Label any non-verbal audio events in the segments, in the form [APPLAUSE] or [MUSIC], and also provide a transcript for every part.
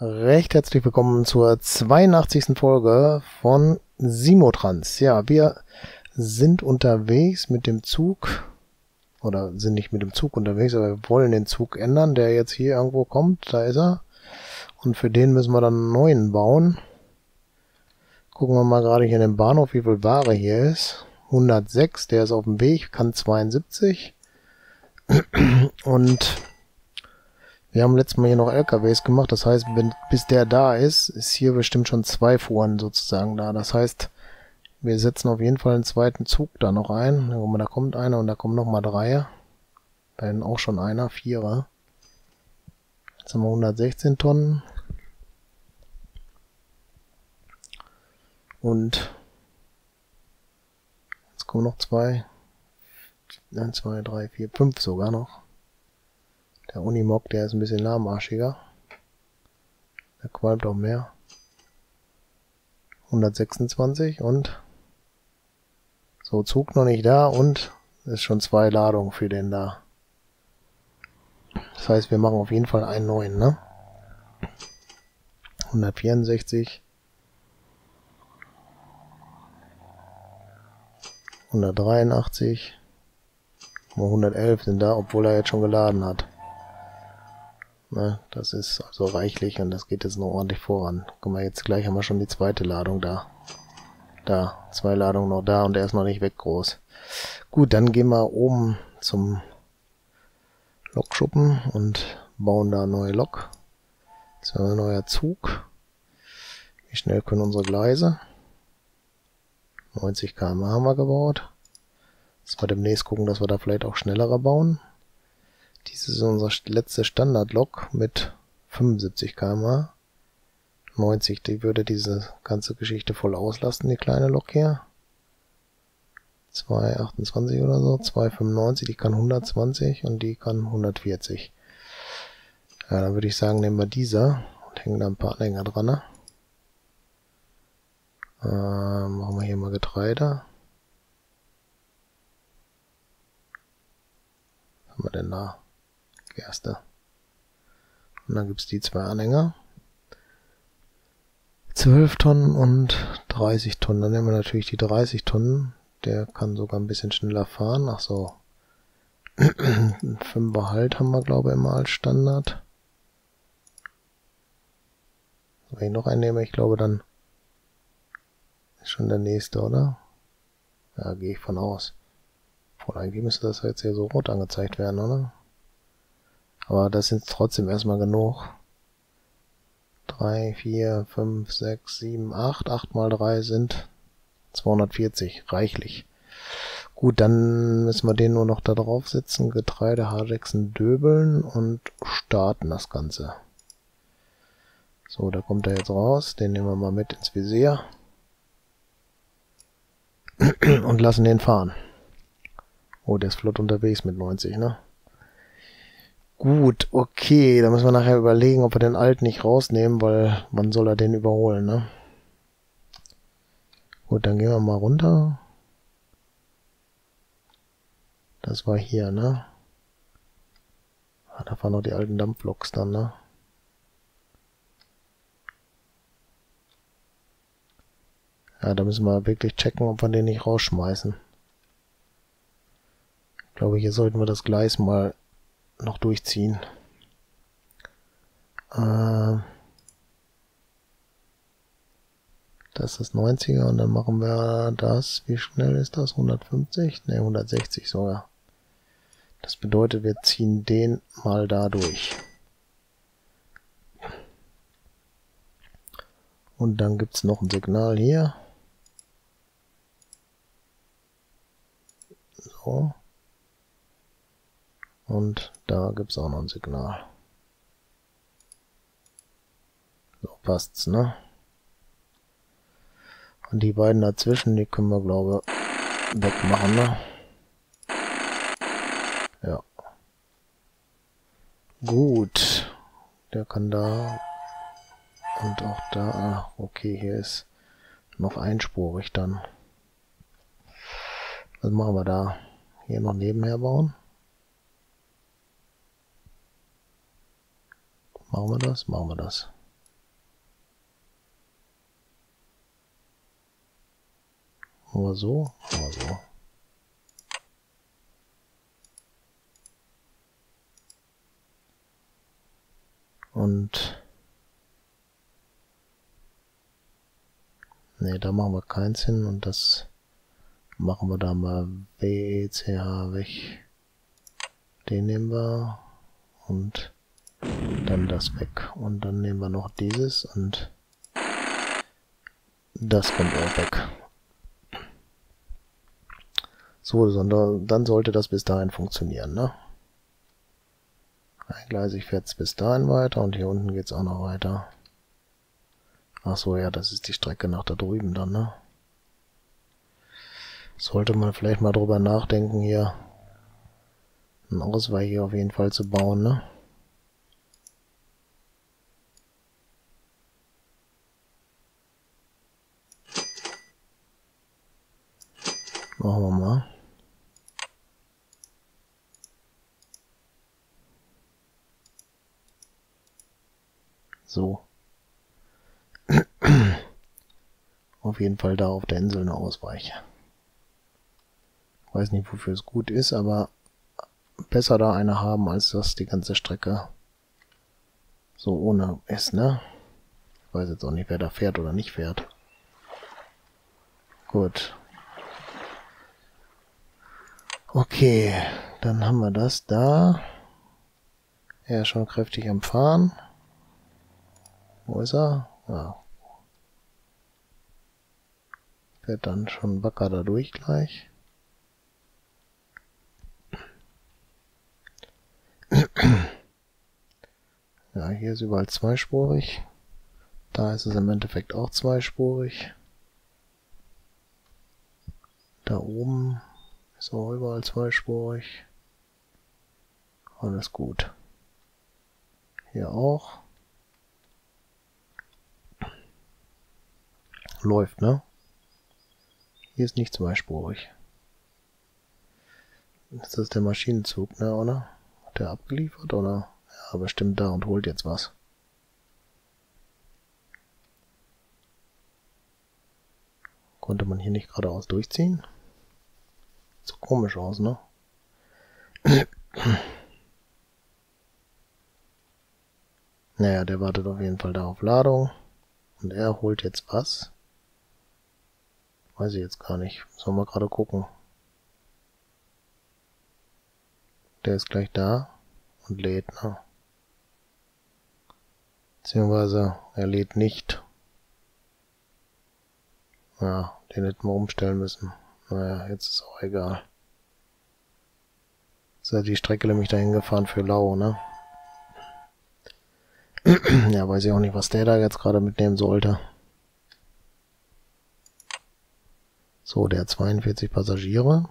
Recht herzlich willkommen zur 82. Folge von Simotrans. Ja, wir sind unterwegs mit dem Zug, oder sind nicht mit dem Zug unterwegs, aber wir wollen den Zug ändern, der jetzt hier irgendwo kommt. Da ist er. Und für den müssen wir dann einen neuen bauen. Gucken wir mal gerade hier in den Bahnhof, wie viel Ware hier ist. 106, der ist auf dem Weg, kann 72. [CLEARS THROAT] Und wir haben letztes Mal hier noch LKWs gemacht, das heißt, wenn, bis der da ist, ist hier bestimmt schon zwei Fuhren sozusagen da. Das heißt, wir setzen auf jeden Fall einen zweiten Zug da noch ein. Da kommt einer und da kommen nochmal drei. Da hinten auch schon einer, Vierer. Jetzt haben wir 116 Tonnen. Und jetzt kommen noch zwei. 1, 2, 3, 4, 5 sogar noch. Der Unimog, der ist ein bisschen lahmarschiger. Der qualmt auch mehr. 126 und so Zug noch nicht da und ist schon zwei Ladungen für den da. Das heißt, wir machen auf jeden Fall einen neuen, ne? 164 183 111 sind da, obwohl er jetzt schon geladen hat. Ne, das ist also reichlich und das geht jetzt noch ordentlich voran. Guck mal, jetzt gleich haben wir schon die zweite Ladung da. Da, zwei Ladungen noch da und der ist noch nicht weg groß. Gut, dann gehen wir oben zum Lokschuppen und bauen da neue Lok. Das ist ein neuer Zug. Wie schnell können unsere Gleise? 90 km haben wir gebaut. Dass wir demnächst gucken, dass wir da vielleicht auch schnellerer bauen. Dies ist unser letzte Standard-Lok mit 75 km 90, die würde diese ganze Geschichte voll auslasten, die kleine Lok hier. 228 oder so, 295, die kann 120 und die kann 140. Ja, dann würde ich sagen, nehmen wir diese und hängen da ein paar Anhänger dran. Ne? Äh, machen wir hier mal Getreide. Was haben wir denn da? Gerste. Und dann gibt's die zwei Anhänger. 12 Tonnen und 30 Tonnen. Dann nehmen wir natürlich die 30 Tonnen. Der kann sogar ein bisschen schneller fahren. Ach so. [CLEARS THROAT] 5er Halt haben wir, glaube ich, immer als Standard. Wenn ich noch einen nehme, ich glaube, dann ist schon der nächste, oder? Ja, gehe ich von aus. Voll eigentlich müsste das jetzt hier so rot angezeigt werden, oder? Aber das sind trotzdem erstmal genug. 3, 4, 5, 6, 7, 8. 8 mal 3 sind 240. Reichlich. Gut, dann müssen wir den nur noch da drauf setzen. Getreide, Hardexen, Döbeln und starten das Ganze. So, da kommt er jetzt raus. Den nehmen wir mal mit ins Visier. Und lassen den fahren. Oh, der ist flott unterwegs mit 90, ne? Gut, okay, da müssen wir nachher überlegen, ob wir den alten nicht rausnehmen, weil man soll er den überholen, ne? Gut, dann gehen wir mal runter. Das war hier, ne? Ah, da fahren noch die alten Dampfloks dann, ne? Ja, da müssen wir wirklich checken, ob wir den nicht rausschmeißen. Ich glaube, hier sollten wir das Gleis mal noch durchziehen. Äh, das ist das 90er und dann machen wir das. Wie schnell ist das? 150? Ne, 160 sogar. Das bedeutet, wir ziehen den mal da durch. Und dann gibt's noch ein Signal hier. So. Und da gibt's auch noch ein Signal. So passt's, ne? Und die beiden dazwischen, die können wir, glaube wegmachen, ne? Ja. Gut. Der kann da und auch da. Ah, okay, hier ist noch einspurig dann. Was machen wir da? Hier noch nebenher bauen? Machen wir das? Machen wir das. Nur so, nur so. Und ne, da machen wir keins hin und das machen wir da mal WCH weg. Den nehmen wir und dann das weg. Und dann nehmen wir noch dieses und das kommt auch weg. So, sondern dann sollte das bis dahin funktionieren, ne? Eingleisig fährt es bis dahin weiter und hier unten geht es auch noch weiter. Ach so, ja, das ist die Strecke nach da drüben dann, ne? Sollte man vielleicht mal drüber nachdenken, hier einen Ausweich auf jeden Fall zu bauen, ne? Machen wir mal. So. Jeden Fall da auf der Insel eine Ausweiche. Weiß nicht, wofür es gut ist, aber besser da eine haben, als dass die ganze Strecke so ohne ist, ne? Ich weiß jetzt auch nicht, wer da fährt oder nicht fährt. Gut. Okay, dann haben wir das da. Er ist schon kräftig am Fahren. Wo ist er? Ja. Fährt dann schon wacker da durch gleich. Ja, hier ist überall zweispurig. Da ist es im Endeffekt auch zweispurig. Da oben ist auch überall zweispurig. Alles gut. Hier auch. Läuft, ne? Hier ist nicht zweispurig. Ist das der Maschinenzug, ne, oder? Hat der abgeliefert, oder? Ja, bestimmt da und holt jetzt was. Konnte man hier nicht geradeaus durchziehen? So komisch aus, ne? [CLEARS THROAT] naja, der wartet auf jeden Fall da auf Ladung. Und er holt jetzt was? Weiß ich jetzt gar nicht. Sollen wir gerade gucken. Der ist gleich da und lädt, ne? Beziehungsweise er lädt nicht. Ja, den hätten wir umstellen müssen. Naja, jetzt ist auch egal. Ist ja die Strecke nämlich dahin gefahren für Lau, ne? [CLEARS THROAT] ja, weiß ich auch nicht, was der da jetzt gerade mitnehmen sollte. So, der hat 42 Passagiere.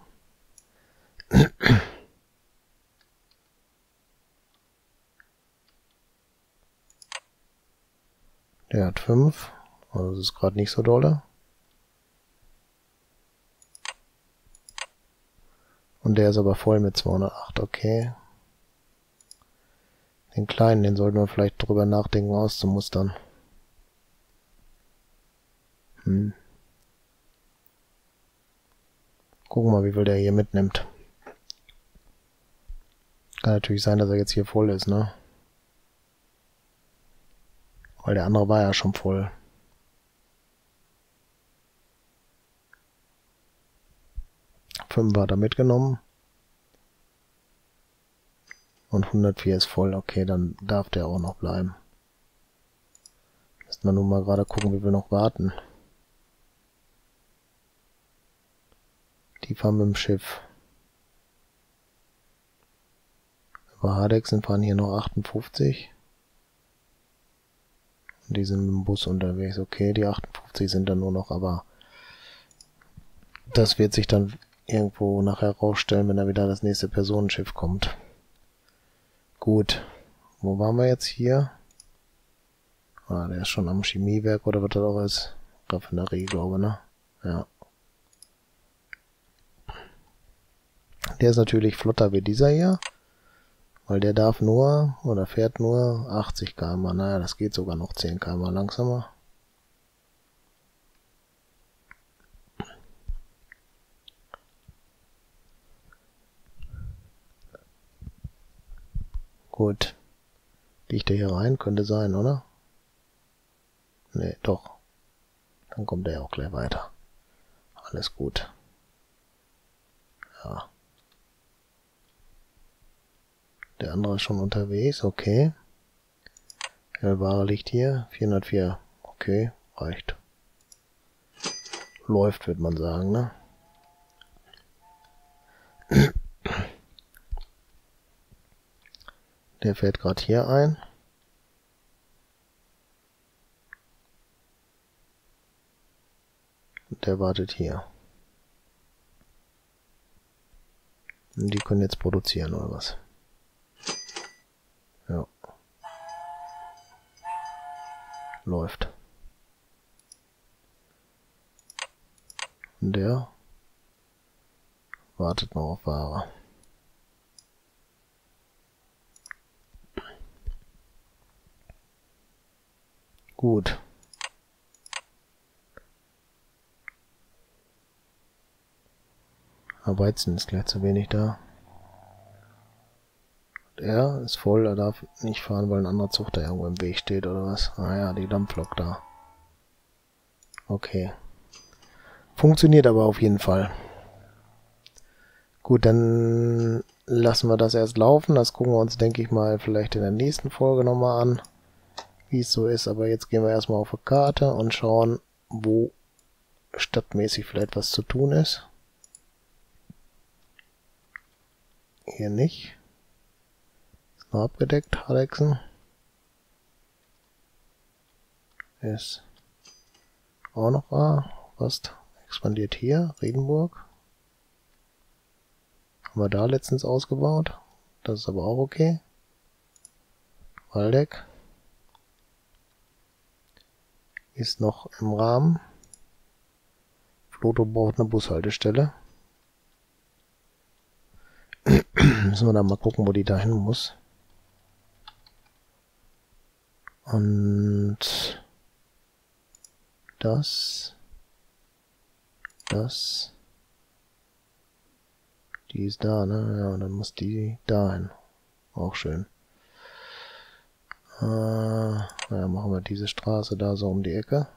Der hat 5. Also das ist gerade nicht so dolle. Und der ist aber voll mit 208, okay. Den kleinen, den sollten wir vielleicht drüber nachdenken auszumustern. Hm. Gucken wir mal, wie viel der hier mitnimmt. Kann natürlich sein, dass er jetzt hier voll ist, ne? Weil der andere war ja schon voll. Fünf hat er mitgenommen. Und 104 ist voll. Okay, dann darf der auch noch bleiben. Müssen wir nun mal gerade gucken, wie wir noch warten. Die fahren mit dem Schiff. Über Hardexen fahren hier noch 58. Und die sind mit dem Bus unterwegs. Okay, die 58 sind dann nur noch, aber das wird sich dann irgendwo nachher rausstellen, wenn da wieder das nächste Personenschiff kommt. Gut. Wo waren wir jetzt hier? Ah, der ist schon am Chemiewerk oder was das auch ist. Raffinerie, glaube ne? Ja. Der ist natürlich flotter wie dieser hier. Weil der darf nur, oder fährt nur 80 km. Naja, das geht sogar noch 10 km langsamer. Gut. Liegt der hier rein? Könnte sein, oder? Ne, doch. Dann kommt er auch gleich weiter. Alles gut. Ja. Der andere ist schon unterwegs, okay. Der Ware liegt hier, 404. Okay, reicht. Läuft, wird man sagen, ne? [CLEARS THROAT] Der fährt gerade hier ein. Der wartet hier. Und die können jetzt produzieren, oder was? Läuft. Und der wartet noch auf Ware. Gut. Aber Weizen ist gleich zu wenig da. Er ist voll, er darf nicht fahren, weil ein anderer Zug da irgendwo im Weg steht oder was. Ah ja, die Dampflok da. Okay. Funktioniert aber auf jeden Fall. Gut, dann lassen wir das erst laufen. Das gucken wir uns, denke ich mal, vielleicht in der nächsten Folge nochmal an wie es so ist. Aber jetzt gehen wir erstmal auf die Karte und schauen, wo stadtmäßig vielleicht was zu tun ist. Hier nicht. Noch abgedeckt, Alexen. Ist auch noch A. Was expandiert hier? Regenburg. Haben wir da letztens ausgebaut. Das ist aber auch okay. Waldeck ist noch im Rahmen. Floto braucht eine Bushaltestelle. [CLEARS THROAT] Müssen wir dann mal gucken, wo die dahin muss. Und das, das, die ist da, ne? Ja, dann muss die dahin. Auch schön. Äh, naja, machen wir diese Straße da so um die Ecke.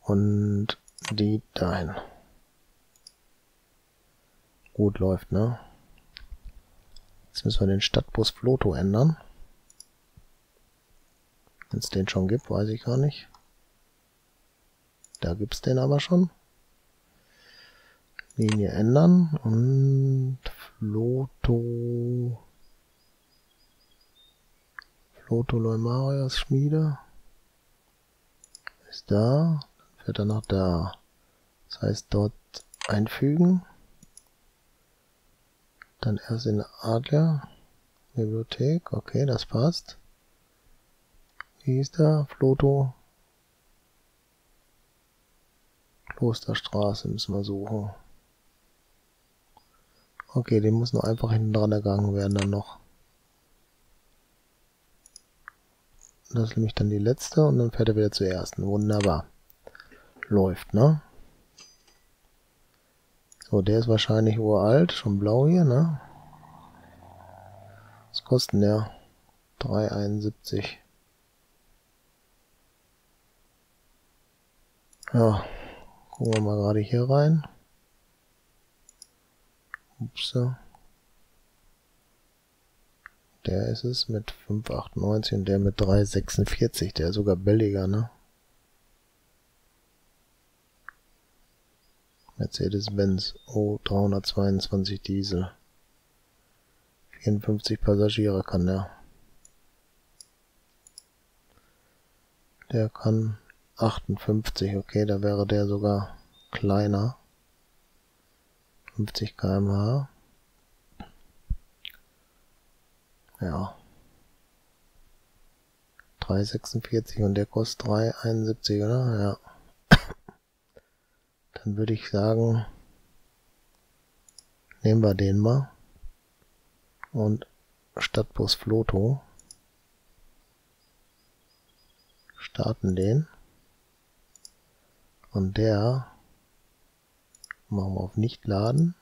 Und die dahin. Gut läuft, ne? Jetzt müssen wir den Stadtbus Floto ändern. Wenn es den schon gibt, weiß ich gar nicht. Da gibt's den aber schon. Linie ändern und Floto Floto Leumarias Schmiede ist da, dann fährt er nach da. Das heißt dort einfügen, dann erst in Adler Bibliothek, okay, das passt. Wie hieß der? Floto Klosterstraße müssen wir suchen. Okay, den muss nur einfach hinten dran ergangen werden dann noch. Das ist nämlich dann die letzte und dann fährt er wieder zur ersten. Wunderbar. Läuft, ne? So, der ist wahrscheinlich uralt, schon blau hier, ne? Was kostet der? 3,71. Ja, gucken wir mal gerade hier rein. Ups. Der ist es mit 5,98 und der mit 3,46. Der ist sogar billiger, ne? Mercedes-Benz O322 Diesel. 54 Passagiere kann der. Der kann 58, okay, da wäre der sogar kleiner. 50 km/h. Ja. 3,46 und der kostet 3,71, oder? Ja. Dann würde ich sagen, nehmen wir den mal. Und Stadtbus Floto. Starten den. Und der Machen wir auf nicht laden.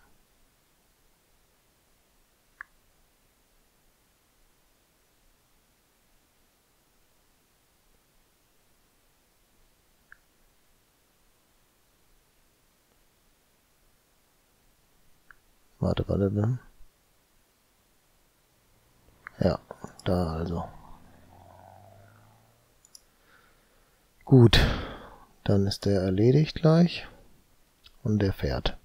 Warte, warte, dann. Ja, da also. Gut, dann ist der erledigt gleich und der fährt.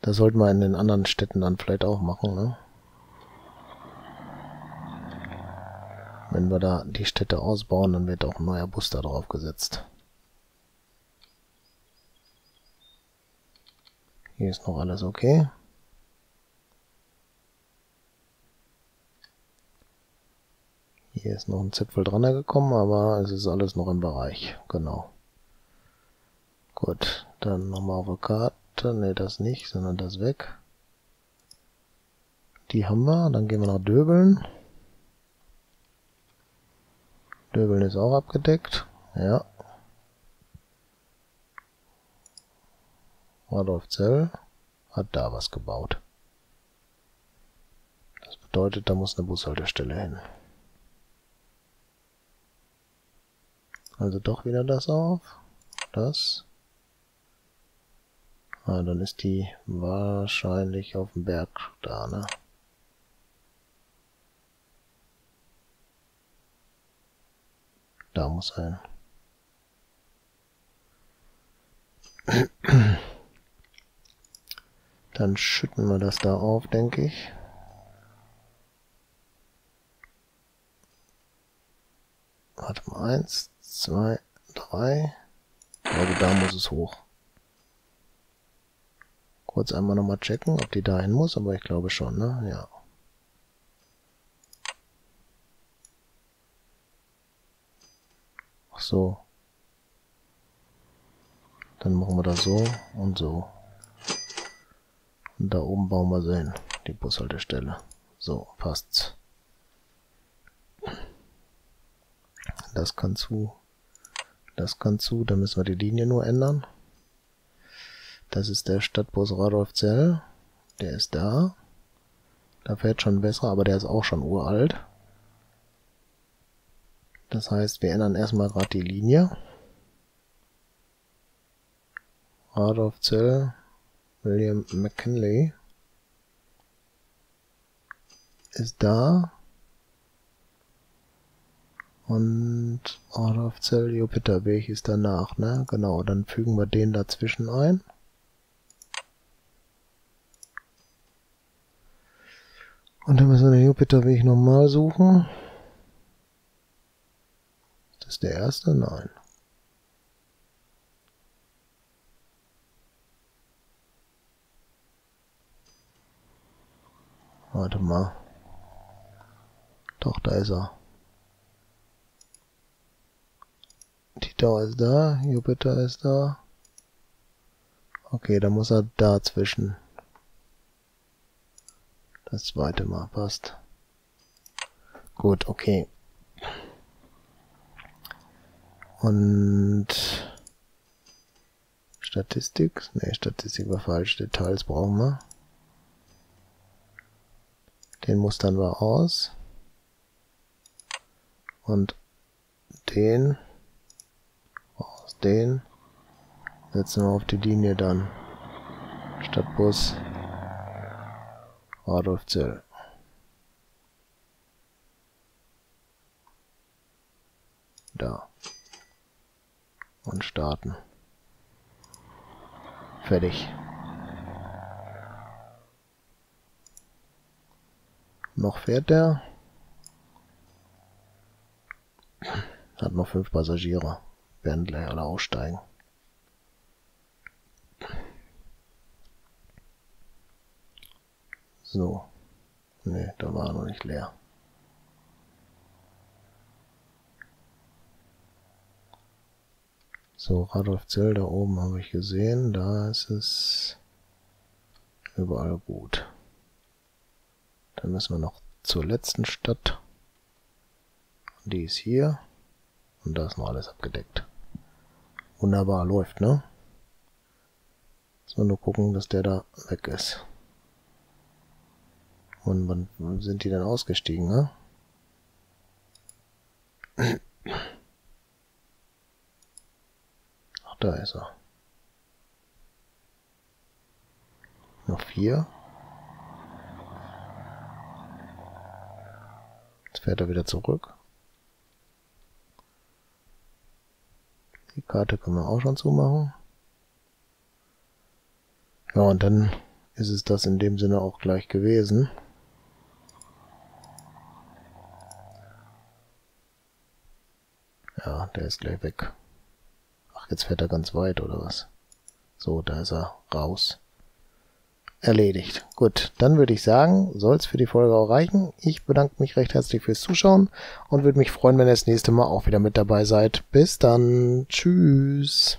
Das sollten wir in den anderen Städten dann vielleicht auch machen, ne? Wenn wir da die Städte ausbauen, dann wird auch ein neuer Bus da drauf gesetzt. Hier ist noch alles okay. Hier ist noch ein Zipfel dran gekommen, aber es ist alles noch im Bereich. Genau. Gut, dann nochmal auf Karte. Ne, das nicht, sondern das weg. Die haben wir. Dann gehen wir nach Döbeln. Döbeln ist auch abgedeckt. Ja. Adolf Zell hat da was gebaut. Das bedeutet, da muss eine Bushaltestelle hin. Also doch wieder das auf. Das. Ah, dann ist die wahrscheinlich auf dem Berg da, ne? Da muss ein. [CLEARS THROAT] Dann schütten wir das da auf, denke ich. Warte mal, eins, zwei, drei. Also da muss es hoch. Kurz einmal nochmal checken, ob die dahin muss, aber ich glaube schon, ne? Ja. Ach so. Dann machen wir das so und so. Und da oben bauen wir sie hin, die Bushaltestelle. So, passt's. Das kann zu. Das kann zu, da müssen wir die Linie nur ändern. Das ist der Stadtbus Radolfzell. Der ist da. Da fährt schon besser, aber der ist auch schon uralt. Das heißt, wir ändern erstmal gerade die Linie. Radolfzell William McKinley ist da. Und Adolf Zell Jupiter Weg ist danach, ne? Genau, dann fügen wir den dazwischen ein. Und dann müssen wir den Jupiterweg nochmal suchen. Ist das der erste? Nein. Warte mal. Doch, da ist er. Titau ist da, Jupiter ist da. Okay, dann muss er dazwischen. Das zweite Mal passt. Gut, okay. Und Statistik? Ne, Statistik war falsch. Details brauchen wir. Den mustern wir aus. Und den aus den setzen wir auf die Linie dann. Stadtbus Adolf Zell. Da. Und starten. Fertig. Noch fährt der. Hat noch fünf Passagiere. Werden gleich alle aussteigen. So. Ne, da war noch nicht leer. So, Radolf Zell da oben habe ich gesehen. Da ist es überall gut. Dann müssen wir noch zur letzten Stadt. Die ist hier. Und da ist noch alles abgedeckt. Wunderbar, läuft, ne? So, nur gucken, dass der da weg ist. Und wann sind die denn ausgestiegen, ne? Ach, da ist er. Noch vier. Jetzt fährt er wieder zurück. Die Karte können wir auch schon zumachen. Ja, und dann ist es das in dem Sinne auch gleich gewesen. Ja, der ist gleich weg. Ach, jetzt fährt er ganz weit, oder was? So, da ist er raus. Erledigt. Gut, dann würde ich sagen, soll es für die Folge auch reichen. Ich bedanke mich recht herzlich fürs Zuschauen und würde mich freuen, wenn ihr das nächste Mal auch wieder mit dabei seid. Bis dann. Tschüss.